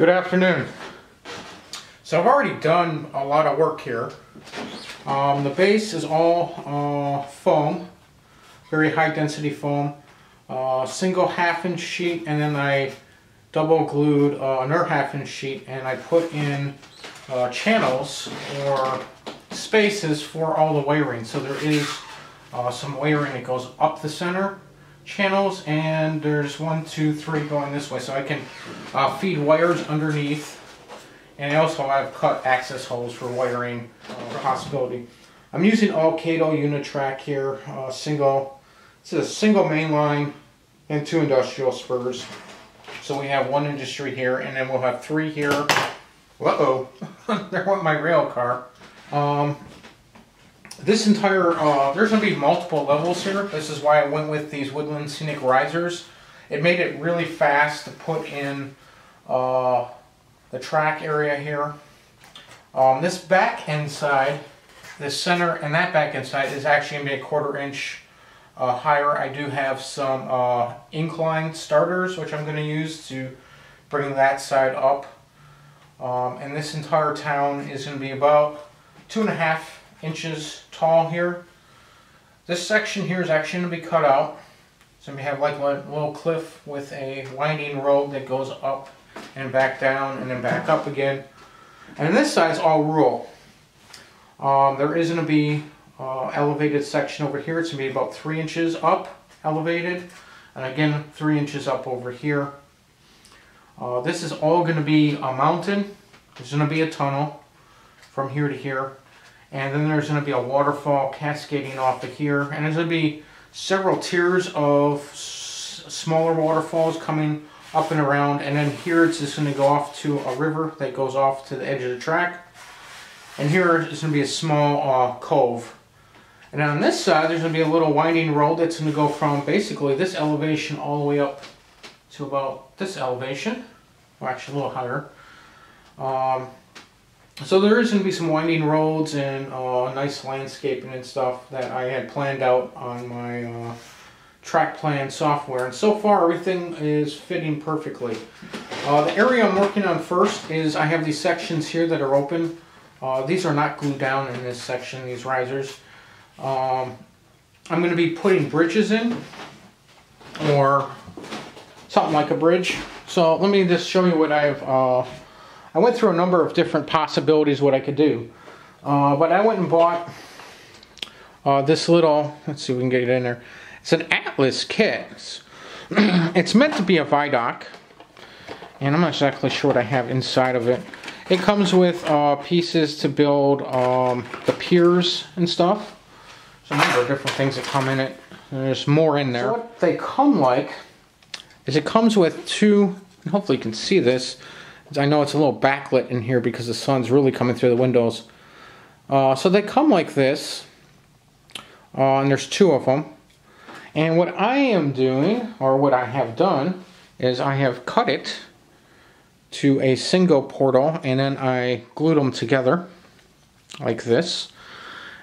Good afternoon. So I've already done a lot of work here. Um, the base is all uh, foam, very high density foam. Uh, single half inch sheet and then I double glued uh, another half inch sheet and I put in uh, channels or spaces for all the wiring. So there is uh, some wiring that goes up the center channels and there's one, two, three going this way. So I can uh, feed wires underneath and also I also have cut access holes for wiring uh, possibility. I'm using all Kato Unitrack here, uh, single, this is a single main line and two industrial spurs. So we have one industry here and then we'll have three here. Uh-oh, there went my rail car. Um, this entire, uh, there's going to be multiple levels here. This is why I went with these Woodland Scenic Risers. It made it really fast to put in uh, the track area here. Um, this back end side, this center and that back end side is actually going to be a quarter inch uh, higher. I do have some uh, incline starters which I'm going to use to bring that side up. Um, and this entire town is going to be about two and a half inches tall here. This section here is actually going to be cut out. So we have like a little cliff with a winding road that goes up and back down and then back up again. And this side is all rural. Um, there is going to be uh, elevated section over here. It's going to be about three inches up elevated. And again, three inches up over here. Uh, this is all going to be a mountain. There's going to be a tunnel from here to here. And then there's going to be a waterfall cascading off of here. And there's going to be several tiers of smaller waterfalls coming up and around. And then here it's just going to go off to a river that goes off to the edge of the track. And here is going to be a small uh, cove. And on this side, there's going to be a little winding road that's going to go from basically this elevation all the way up to about this elevation. Or actually a little higher. Um, so there is going to be some winding roads and uh, nice landscaping and stuff that I had planned out on my uh, track plan software. And so far everything is fitting perfectly. Uh, the area I'm working on first is I have these sections here that are open. Uh, these are not glued down in this section, these risers. Um, I'm going to be putting bridges in or something like a bridge. So let me just show you what I've uh, I went through a number of different possibilities what I could do. Uh, but I went and bought uh, this little, let's see if we can get it in there. It's an Atlas kit. It's, it's meant to be a viaduct. And I'm not exactly sure what I have inside of it. It comes with uh, pieces to build um, the piers and stuff. So a number of different things that come in it. There's more in there. So what they come like is it comes with two, hopefully you can see this, I know it's a little backlit in here because the sun's really coming through the windows. Uh, so they come like this, uh, and there's two of them. And what I am doing, or what I have done, is I have cut it to a single portal, and then I glued them together like this.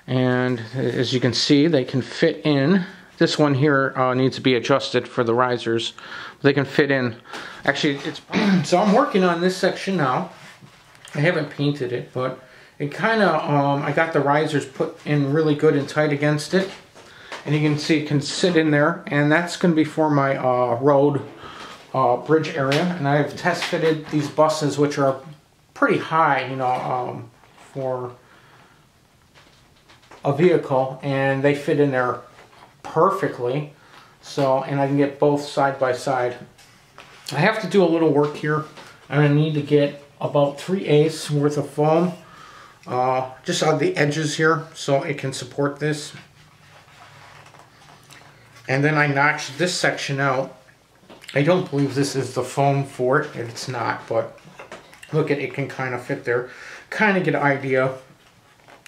And as you can see, they can fit in. This one here uh, needs to be adjusted for the risers. They can fit in Actually, it's so I'm working on this section now. I haven't painted it, but it kind of, um, I got the risers put in really good and tight against it. And you can see it can sit in there. And that's going to be for my uh, road uh, bridge area. And I've test fitted these buses, which are pretty high, you know, um, for a vehicle. And they fit in there perfectly. So, and I can get both side by side. I have to do a little work here. I'm to need to get about 3 eighths worth of foam uh, just on the edges here so it can support this. And then I notched this section out. I don't believe this is the foam for it. It's not, but look at it can kind of fit there. Kind of get an idea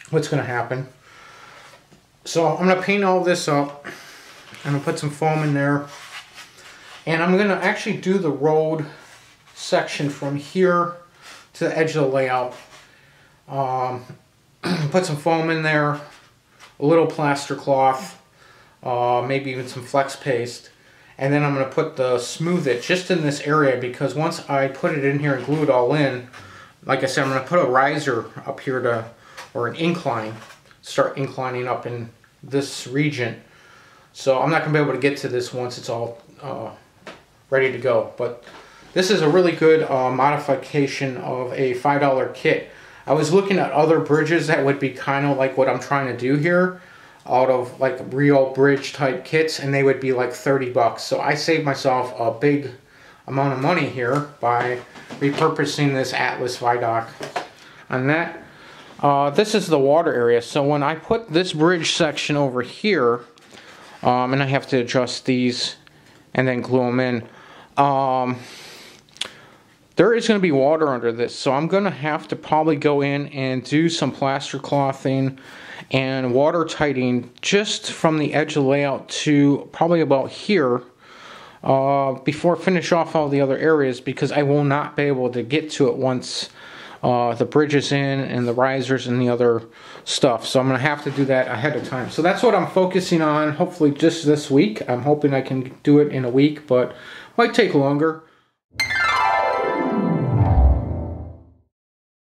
what's going to happen. So I'm going to paint all this up. I'm going to put some foam in there. And I'm going to actually do the road section from here to the edge of the layout. Um, put some foam in there, a little plaster cloth, uh, maybe even some flex paste. and then I'm going to put the smooth it just in this area because once I put it in here and glue it all in, like I said, I'm going to put a riser up here to, or an incline, start inclining up in this region. So I'm not going to be able to get to this once it's all uh, ready to go. But this is a really good uh, modification of a $5 kit. I was looking at other bridges that would be kind of like what I'm trying to do here out of like real bridge type kits and they would be like 30 bucks. So I saved myself a big amount of money here by repurposing this Atlas Viaduct on that. Uh, this is the water area. So when I put this bridge section over here, um, and I have to adjust these and then glue them in, um, there is going to be water under this. So I'm going to have to probably go in and do some plaster clothing and water tightening just from the edge of layout to probably about here uh, before I finish off all the other areas because I will not be able to get to it once uh, the bridges in and the risers and the other stuff. So I'm going to have to do that ahead of time. So that's what I'm focusing on hopefully just this week. I'm hoping I can do it in a week but might take longer.